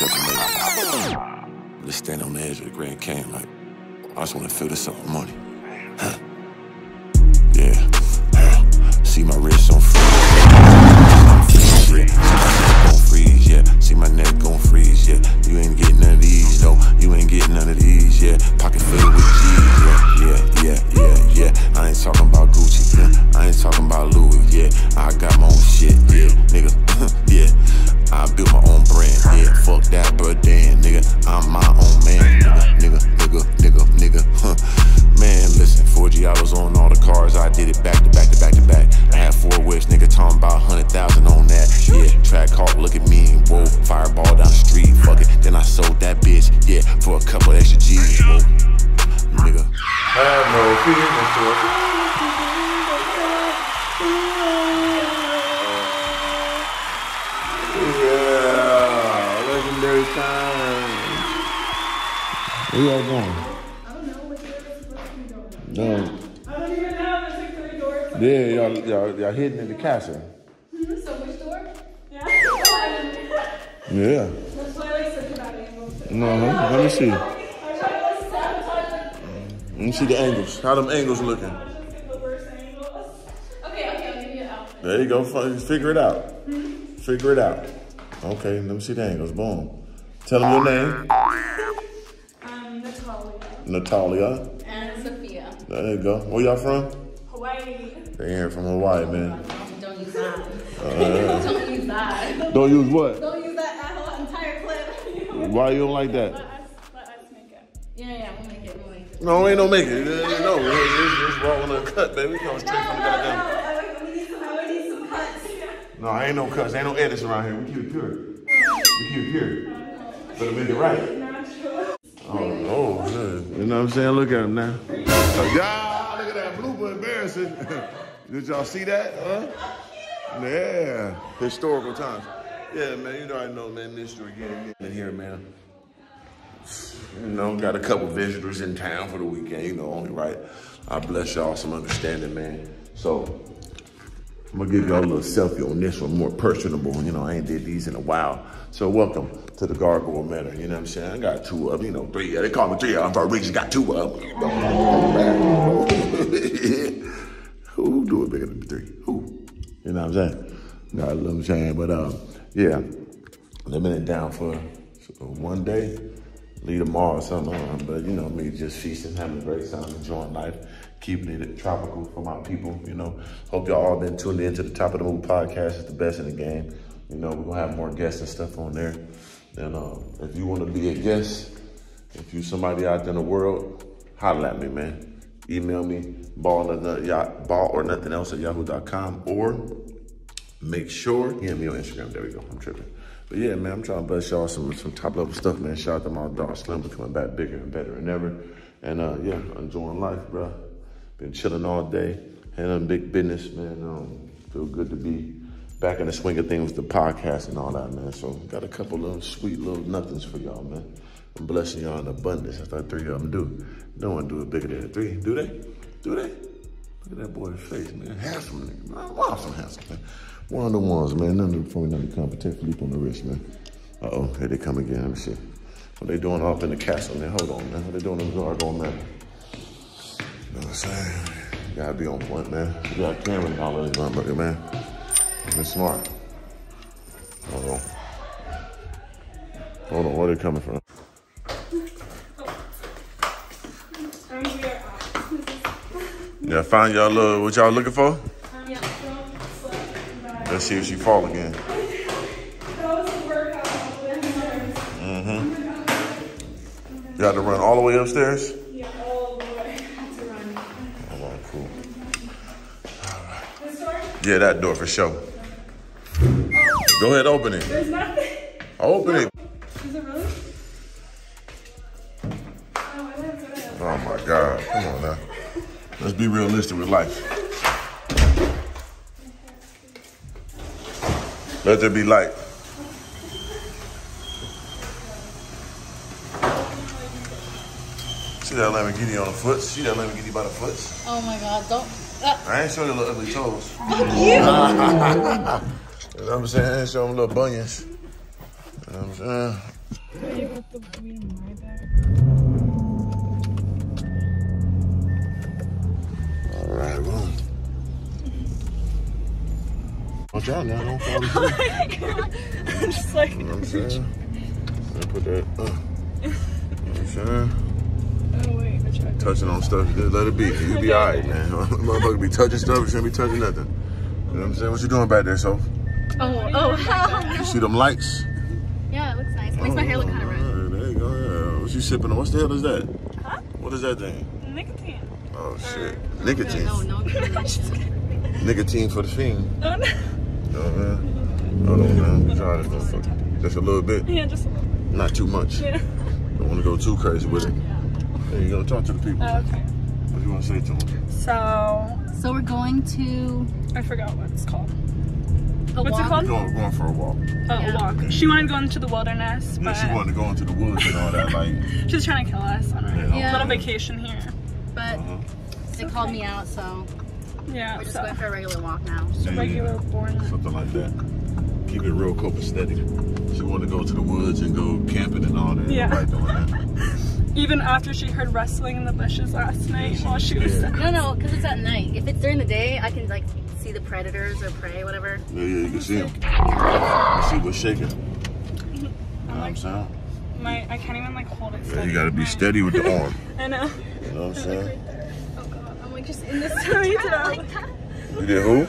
something like Just stand on the edge of the Grand Canyon like, I just wanna feel this up money. Huh. Yeah. Huh. See my wrist on freeze. Yeah. On freeze, yeah. See my neck gon' freeze, yeah. You ain't getting none of these, no. You ain't getting none of these, yeah. Pocket filled with G's, yeah. Yeah, yeah, yeah, yeah. I ain't talking about Gucci, yeah. I ain't talking about Louis, yeah. I got my own shit, yeah. Nigga, Where y'all going? I don't know what you're supposed to be doing. No. I don't even know the secret door. Yeah, y'all, y'all, y'all hidden in the castle. Mm-hmm, so which door? Yeah. Yeah. That's why I like such about angles. No, huh? let me see. I try to like sabotage like Let me see the angles. How them angles looking? just get the worst angles. Okay, okay, I'll give you an outfit. There you go. Figure it out. Mm-hmm. Figure it out. Okay, let me see the angles. Boom. Tell them your name. Natalia. Natalia. And Sophia. There you go. Where y'all from? Hawaii. They here from Hawaii, man. Don't use that. Don't use that. Uh-huh. Don't use what? Don't use that, that whole entire clip. Why you don't like that? Let us, let us make it. yeah, yeah, we'll make it. We'll make it. No, ain't no making it. No, it's, it's, it's raw and uncut, baby. We come straight from the goddamn. I we need some, I need some cuts. No, ain't no cuts, ain't no edits around here. We keep it pure. We keep it pure. Better make it right. Natural. Oh, good. You know what I'm saying? Look at him now. Oh, yeah, look at that blooper, embarrassing. Did y'all see that? Huh? Yeah, historical times. Yeah, man, you know I know, man, Mr. Organik in here, man. You know, got a couple visitors in town for the weekend, you know, only right. I bless y'all some understanding, man. So, I'm gonna give y'all a little selfie on this one, more personable. You know, I ain't did these in a while. So welcome to the Gargoyle Manor. You know what I'm saying? I got two of 'em, you know, three. They call me three of them for a reason. Got two of them. Who do it bigger than three? Who? You know what I'm saying? Got a little saying, but um, yeah, been down for one day. Leave tomorrow or something. Um, but you know me, just feasting, having a great time, enjoying life, keeping it tropical for my people. You know, hope y'all all been tuned in to the Top of the Mook podcast. It's the best in the game. You know, we're gonna have more guests and stuff on there. And um, if you want to be a guest, if you're somebody out there in the world, holler at me, man. Email me ball or, nothing, ball or nothing else at yahoo.com or make sure hit me on Instagram. There we go. I'm tripping. But yeah, man, I'm trying to bless y'all some some top level stuff, man. Shout out to my dog Slim coming back bigger and better than ever. And uh, yeah, enjoying life, bro. Been chilling all day, handling big business, man. Um, feel good to be back in the swing of things with the podcast and all that, man. So got a couple little sweet little nothings for y'all, man. I'm blessing y'all in abundance. That's what three of them do. No one do it bigger than three. Do they? Do they? Look at that boy's face, man. Handsome nigga, man. Awesome handsome, man. One of the ones, man. None before none to come. Patek Philippe on the wrist, man. Uh oh, here they come again. Let me see. What they doing up in the castle, man? Hold on, man. What they doing in the gargoyle, man? You know what I'm saying? You gotta be on point, man. You got Cameron all in this motherfucker, man. Been smart. Hold on. Hold on, where they coming from? Yeah, find y'all little, what y'all looking for? Um, yeah, don't slip. Bye. Let's see if she fall again. That was the workout. You got to run all the way upstairs? Yeah, all the way. Had to run. All right, cool. This door? Yeah, that door for sure. Go ahead, open it. There's nothing. Open it. Is it really? Oh, I didn't put it. Oh my God. Come on now. Let's be realistic with life. Let there be light. See that Lamborghini on the foot? See that Lamborghini by the foot? Oh my god, don't. Uh, I ain't showing you little ugly toes. fuck you! You know what I'm saying? I ain't showing them little bunions. You know what I'm saying? Can you put the weed in my bag? All right, well. Watch out now, don't fall asleep. I'm just like, You know what I'm saying? Let me put that, uh, you know what I'm saying? oh wait, I tried. Touching on stuff, just let it be. You be alright, man. Motherfucker be touching stuff, you shouldn't be touching nothing. You know what I'm saying? What you doing back there, Soph? Oh, oh, hell You see them lights? yeah, it looks nice. Makes my hair look kind of red. Alright, There you go, yeah. What you sipping on? What the hell is that? Huh? What is that thing? Nicotine. Oh, shit. Nicotine. No, no, no. Nicotine for the fiend. Oh, no. You know what I mean? Hold on, man. Try this motherfucker. Just a little bit. Yeah, just a little bit. Not too much. Yeah. Don't want to go too crazy with it. There you go. Talk to the people. Uh, okay. What you want to say to them? So, So we're going to I forgot what it's called. a What's it walk. called? Going, going for a walk. Oh, Yeah. walk. She wanted to go into the wilderness, Yeah, but she wanted to go into the woods and all that. Like, she's trying to kill us on our Yeah. Yeah. little vacation here. But uh-huh. they called me out, so Yeah, we're just so going for a regular walk now. Yeah, regular yeah. born. something like that. Keep it real copacetic. She wanted to go to the woods and go camping and all that. Yeah. Right doing that. Even after she heard rustling in the bushes last night while she was Yeah. No, no, because it's at night. If it's during the day, I can like see the predators or prey, whatever. Yeah, yeah, you can see them. You can see what's shaking. You know what I'm saying? my I can't even like hold it. Yeah, you gotta be steady with the arm. I know. You know what I'm saying? Oh god, I'm like just in this tiny town. You did who?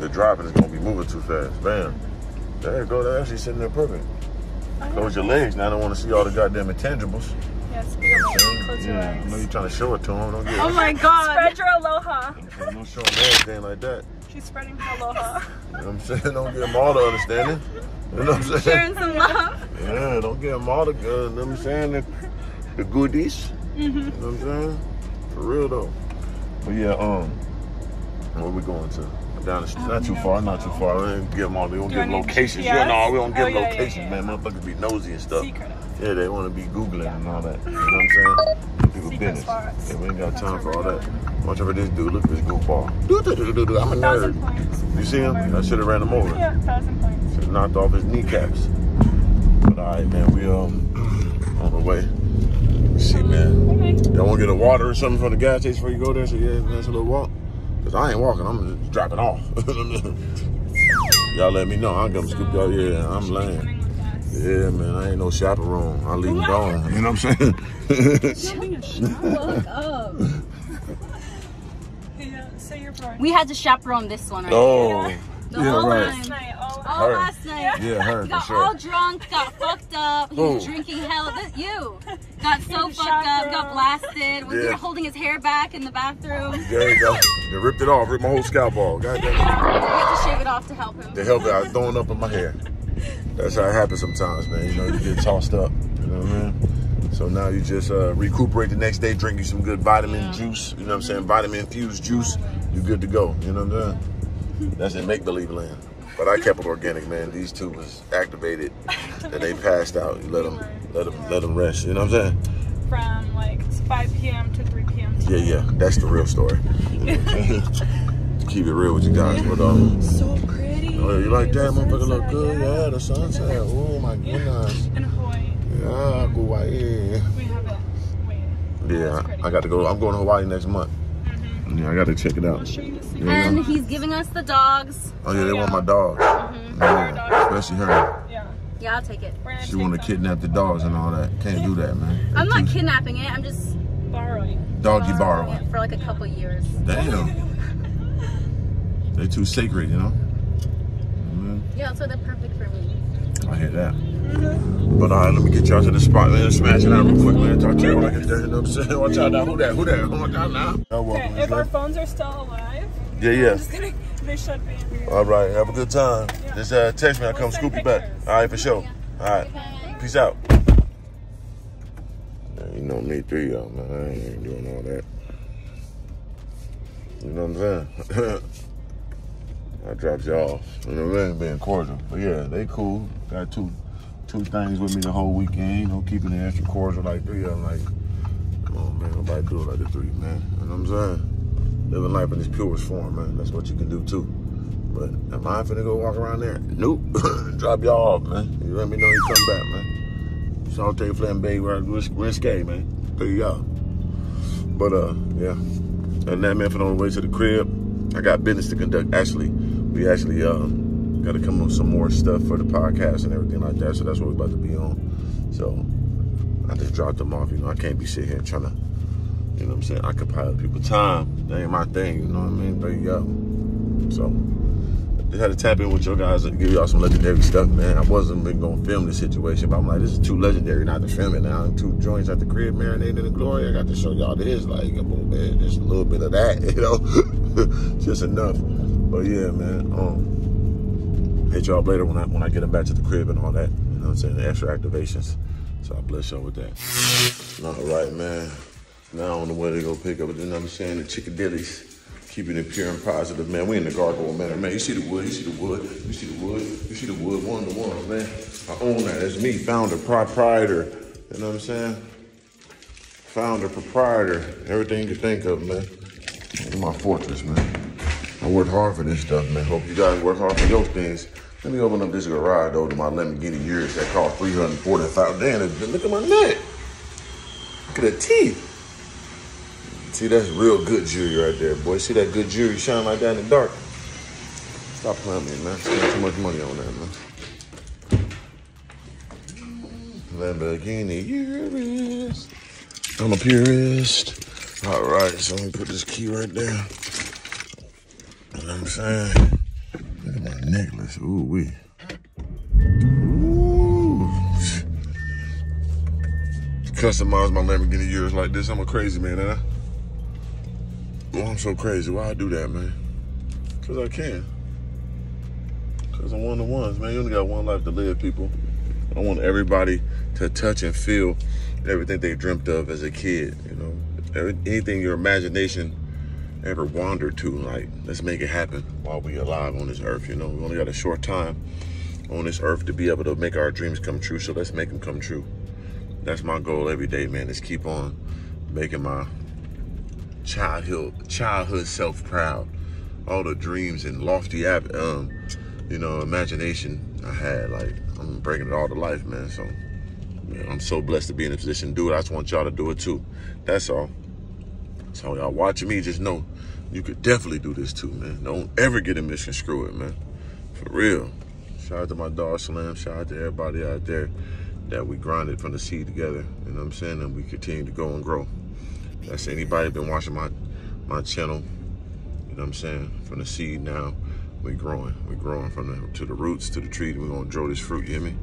The driving is gonna be moving too fast. Bam. There you go. They're actually sitting there perfect. Oh, close your legs. Now I don't want to see all the goddamn intangibles. Yes, be able close your Yeah, I know you're trying to show it to them. Don't get Oh my god. Spread your aloha. don't show them everything like that. She's spreading her aloha. You know what I'm saying? Don't give them all the understanding. You know what I'm saying? Sharing some love. Yeah, don't give them all the, uh, good. you know what I'm saying? The, the goodies. Mm-hmm. You know what I'm saying? For real though. But yeah, um, where we going to? Down the street. Not too far, not too far. We don't give them all. We don't Do give locations. Yeah, no, we don't give Oh, yeah, yeah, locations, yeah. man. Motherfuckers be nosy and stuff. Secret. Yeah, they want to be googling and all that. You know what I'm saying? People Secret business. spots. Yeah, we ain't got That's time for all that. doing. Watch over this dude. Look at this goofball. I'm a nerd. You see him? I should have ran him over. Yeah, thousand points. Should have knocked off his kneecaps. But all right, man. We um on the way. See, man. Okay. Y'all want to get a water or something from the gas station before you go there? So yeah, that's a little walk. Cause I ain't walking. I'm just dropping off. y'all let me know. I'll come scoop y'all. Yeah, I'm laying. Coming with us. Yeah, man. I ain't no chaperone. I leave them gone. You know what I'm saying? Being a shot. Look up. Yeah, say your part. We had to chaperone this one, right? oh, The yeah, whole right. time. Night, all All Her. last night. Yeah, her He got sure. all drunk, got fucked up. He was Who? drinking hell. This, you got so fucked up, got blasted. When you Yeah. were holding his hair back in the bathroom, There you go. They ripped it off. Ripped my whole scalp off. God damn it. we had to shave it off to help him. to help it. I was throwing up in my hair. That's how it happens sometimes, man. You know, you get tossed up. You know what I mean? So now you just uh, recuperate the next day, drink you some good vitamin Yeah. juice. You know what I'm saying? Vitamin infused juice. You're good to go. You know what I'm saying? That's in make believe land. But I kept it organic, man. These two was activated and they passed out. You let them, let them, let them rest. You know what I'm saying? From like 5 p.m. to 3 p.m. Yeah, yeah. That's the real story. Keep it real with you guys. But um, So pretty. oh, you like that? The Motherfucker look good. Yeah, the sunset. Oh my goodness. In Hawaii. Yeah, Hawaii. We haven't. Wait. Yeah, I got to go. I'm going to Hawaii next month. Yeah, I got to check it out. show you the Yeah. And he's giving us the dogs. Oh yeah, they want my dog. Mhm. Yeah, especially her. Yeah. Yeah, I'll take it. We're She want to them. kidnap the dogs and all that. Can't do that, man. I'm not kidnapping it. I'm just Borrowing. Doggy borrowing borrowing. it for like a couple years. Damn. They're too sacred, you know. Mhm. Yeah, so they're perfect for me. I hear that. But all right, let me get y'all to the spot, man. Smash it out real quick, man. Talk to you when I get there. You know what I'm saying? Watch out now. Who that? Who that? Oh my God, now. Okay, if our phones are still alive, Yeah, yeah. just kidding. They should be. All right, have a good time. Yeah. Just uh, text me. I'll come We'll send scoop you back. All right, for sure. All right. Peace out. Yeah, you know me, three y'all, man. I ain't doing all that. You know what I'm saying? I dropped you off. You know what I mean? Being cordial. But yeah, they cool. Got two two things with me the whole weekend. You know, keeping it extra cordial like three. I'm like, come on, man. Nobody do it like the three, man. You know what I'm saying? Living life in its purest form, man. That's what you can do too. But am I finna go walk around there? Nope. Drop y'all off, man. You let me know you come back, man. Saute flambe risque, man. There you go. But uh, yeah. And that man, for on the way to the crib, I got business to conduct. Actually, we actually um got to come with some more stuff for the podcast and everything like that. So that's what we're about to be on. So I just dropped them off. You know, I can't be sitting here trying to, you know what I'm saying, occupy other people's time. That ain't my thing. You know what I mean? There you go. So just had to tap in with your guys and give y'all some legendary stuff, man. I wasn't even gonna film this situation, but I'm like, this is too legendary not to film it now. Two joints at the crib, marinated in the glory. I got to show y'all this, like, a little bit, just a little bit of that, you know, just enough. But yeah, man. Um, hit y'all later when I when I get them back to the crib and all that. You know what I'm saying? The extra activations. So I bless y'all with that. All right, man. Now on the way to go pick up, you know what I'm saying, the chickadillies keeping it pure and positive, man. We in the gargoyle manor, man. You see the wood, you see the wood, you see the wood, you see the wood, one to one, man. I own that. That's me, founder, proprietor. You know what I'm saying? Founder, proprietor, everything you think of, man. In my fortress, man. I worked hard for this stuff, man. Hope you guys work hard for your things. Let me open up this garage though to my Lamborghini Urus that cost 345. Damn, look at my neck. Look at the teeth. See, that's real good jewelry right there, boy. See that good jewelry shine like that in the dark? Stop playing me, man. Spend too much money on that, man. Lamborghini purist. I'm a purist. All right, so let me put this key right there. You know what I'm saying? Necklace. Ooh, wee. Ooh. Customize my Lamborghini Urus like this. I'm a crazy man, ain't I? Oh, I'm so crazy. Why I do that, man? Because I can. Because I'm one of the ones, man. You only got one life to live, people. I want everybody to touch and feel everything they dreamt of as a kid, you know. Every, anything your imagination ever wander to, like, let's make it happen while we alive on this earth, you know. We only got a short time on this earth to be able to make our dreams come true, so let's make them come true. That's my goal every day, man, is keep on making my childhood childhood self proud. All the dreams and lofty um, you know, imagination I had, like I'm bringing it all to life, man. So man, I'm so blessed to be in a position to do it. I just want y'all to do it too. That's all. So y'all watching me, just know you could definitely do this too, man. Don't ever get a mission screw it, man. For real. Shout out to my dog Slam. Shout out to everybody out there that we grinded from the seed together. You know what I'm saying? And we continue to go and grow. That's anybody been watching my my channel. You know what I'm saying? From the seed now, we growing. we growing from the to the roots to the tree. We're gonna grow this fruit, you hear me?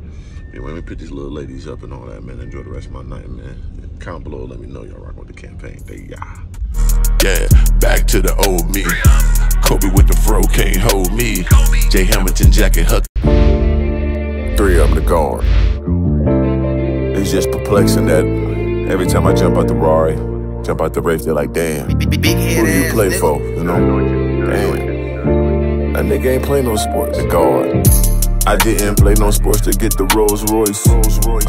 Anyway, let me put these little ladies up and all that, man. Enjoy the rest of my night, man. Comment below, let me know y'all rock with the campaign. They yeah. Yeah, back to the old me. Kobe with the fro can't hold me. Jay Hamilton jacket huck. Three of them to guard. It's just perplexing that every time I jump out the Rari, jump out the Wraith, they're like, damn, who do you play for? You know? Damn. That nigga ain't play no sports. The guard. I didn't play no sports to get the Rolls Royce.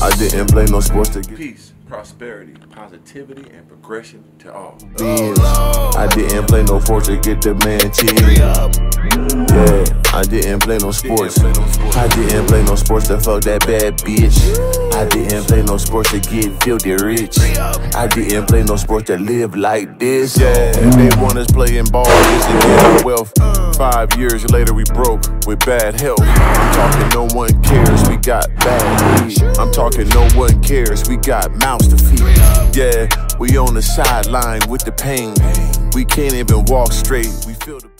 I didn't play no sports to get peace, prosperity, positivity, and progression to all. Beans. I didn't play no sports to get the man cheese. Yeah. I didn't play no sports. I didn't play no sports to fuck that bad bitch. I didn't play no sports to get filthy rich. I didn't play no sports to live like this. Yeah, they want us playing ball just to get our wealth. Five years later, we broke with bad health. I'm talking no one cares, we got bad weed. I'm talking no one cares, we got Yeah, we on the sideline with the pain. We can't even walk straight. We feel the